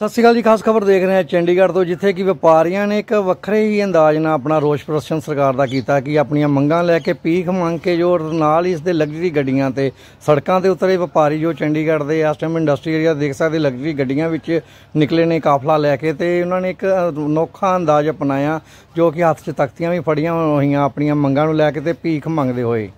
ਸਤਿ ਸ਼੍ਰੀ ਅਕਾਲ ਜੀ, ਖਾਸ ਖਬਰ ਦੇਖ ਰਹੇ ਹਾਂ ਚੰਡੀਗੜ੍ਹ ਤੋਂ, ਜਿੱਥੇ ਕਿ ਵਪਾਰੀਆਂ ਨੇ ਇੱਕ ਵੱਖਰੇ ਹੀ ਅੰਦਾਜ਼ ਨਾਲ ਆਪਣਾ ਰੋਸ ਪ੍ਰਦਰਸ਼ਨ ਸਰਕਾਰ ਦਾ ਕੀਤਾ ਕਿ ਆਪਣੀਆਂ ਮੰਗਾਂ ਲੈ ਕੇ ਪੀਖ ਮੰਗ ਕੇ ਜੋ ਨਾਲ ਹੀ ਇਸ ਦੇ ਲਗਜ਼ਰੀ ਗੱਡੀਆਂ ਤੇ ਸੜਕਾਂ ਤੇ ਉਤਰੇ ਵਪਾਰੀ ਜੋ ਚੰਡੀਗੜ੍ਹ ਦੇ ਇਸ ਟਾਈਮ ਇੰਡਸਟਰੀ ਏਰੀਆ ਦੇਖ ਸਕਦੇ ਲਗਜ਼ਰੀ ਗੱਡੀਆਂ ਵਿੱਚ ਨਿਕਲੇ ਨੇ ਕਾਫਲਾ ਲੈ ਕੇ ਤੇ ਉਹਨਾਂ ਨੇ ਇੱਕ ਅਨੋਖਾ ਅੰਦਾਜ਼ ਅਪਣਾਇਆ ਜੋ ਕਿ ਹੱਥ 'ਚ ਤਖਤੀਆਂ ਵੀ ਫੜੀਆਂ ਹੋਈਆਂ ਆਪਣੀਆਂ ਮੰਗਾਂ ਨੂੰ ਲੈ ਕੇ ਤੇ ਭੀਖ ਮੰਗਦੇ ਹੋਏ।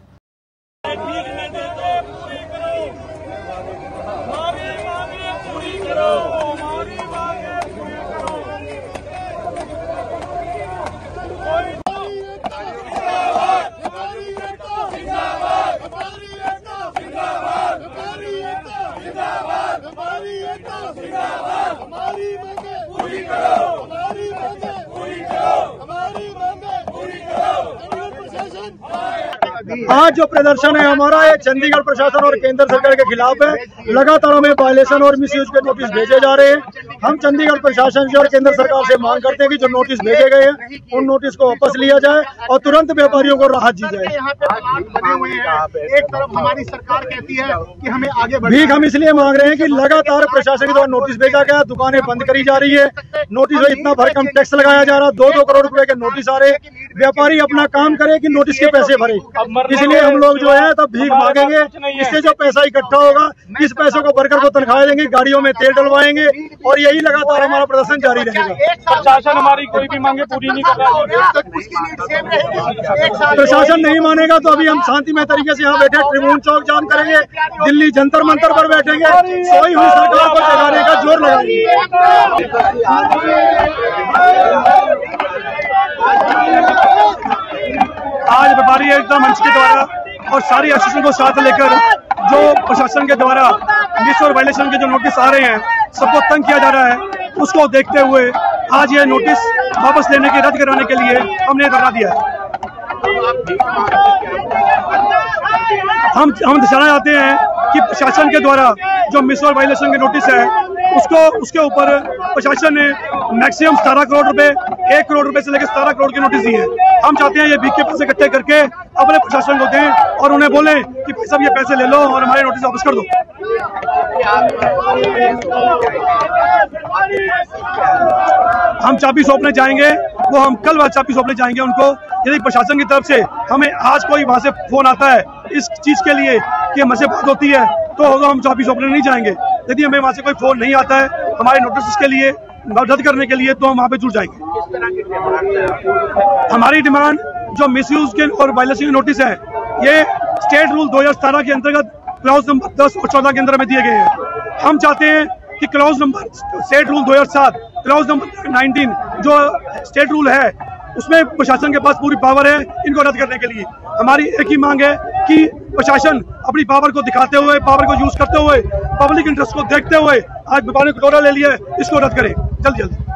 आज जो प्रदर्शन है हमारा ये चंडीगढ़ प्रशासन और केंद्र सरकार के खिलाफ है। लगातार हमें वायलेशन और मिस के नोटिस भेजे जा रहे हैं। हम चंडीगढ़ प्रशासन से और केंद्र सरकार से मांग करते हैं कि जो नोटिस भेजे गए हैं उन नोटिस को वापस लिया जाए और तुरंत व्यापारियों को राहत दी जाए। एक तरफ़ हमारी सरकार कहती है कि हमें आगे भीख हम इसलिए मांग रहे हैं कि लगातार प्रशासन के द्वारा नोटिस भेजा गया दुकानें बंद करी जा रही है। नोटिस में इतना भरकम टैक्स लगाया जा रहा दो दो करोड़ रुपए के नोटिस आ रहे। व्यापारी अपना काम करे कि नोटिस के पैसे भरे। इसलिए हम लोग जो है तब भीख मांगेंगे। इससे जो पैसा इकट्ठा होगा इस पैसों को वर्कर को तनख्वाह देंगे गाड़ियों में तेल डलवाएँगे और यही लगातार हमारा प्रदर्शन जारी रहेगा। प्रशासन हमारी कोई भी मांगे पूरी नहीं कर रहा उसकी नीड सेम रहेगी एक साल प्रशासन नहीं मानेगा तो अभी हम शांतिमय तरीके से यहाँ बैठे ट्रिब्यून चौक जाम करेंगे दिल्ली जंतर मंतर पर बैठेंगे सोई हुई सरकार को जगाने का ज़ोर लगाएँगे। आज व्यापारी एकता मंच के द्वारा और सारी एसोसिएशन को साथ लेकर जो प्रशासन के द्वारा मिस और वायलेशन के जो नोटिस आ रहे हैं, सबको तंग किया जा रहा है। उसको देखते हुए आज ये नोटिस वापस लेने के, रद्द कराने के लिए हमने धरना दिया है। हम हम दर्शाना चाहते हैं कि प्रशासन के द्वारा जो मिस और वायलेशन के नोटिस है, उसको, उसके ऊपर प्रशासन ने मैक्सिमम सतारह करोड़ रुपए, एक करोड़ रुपए से लेकर सतारह करोड़ के नोटिस दिए हैं। हम चाहते हैं ये बीके पैसे इकट्ठे करके अपने प्रशासन को दें और उन्हें बोलें कि भाई साहब, ये पैसे ले लो और हमारे नोटिस वापस कर दो। हम चाबी सौंपने जाएँगे, वो हम कल बाद चाबी सौंपने जाएँगे उनको। यदि प्रशासन की तरफ़ से हमें आज कोई वहाँ से फ़ोन आता है इस चीज़ के लिए कि हमसे बात होती है तो होगा, हम चाबी सौंपने नहीं जाएँगे। यदि हमें वहाँ से कोई फ़ोन नहीं आता है हमारे नोटिस के लिए, रद्द करने के लिए तो हम वहाँ पे जुड़ जाएँगे। हमारी डिमांड जो मिसयूज के और वायलेशन नोटिस है, ये स्टेट रूल 2017 के अंतर्गत क्लाउज नंबर 10 और 14 के अंदर में दिए गए हैं। हम चाहते हैं कि clause number state rule 2007 clause number 19 जो स्टेट रूल है, उसमें प्रशासन के पास पूरी पावर है, इनको रद्द करने के लिए। हमारी एक ही मांग है कि प्रशासन अपनी पावर को दिखाते हुए, पावर को यूज़ करते हुए पब्लिक इंटरेस्ट को देखते हुए आज व्यापारी को कटोरा ले लिया है, इसको रद्द करें। जल्दी जल्दी।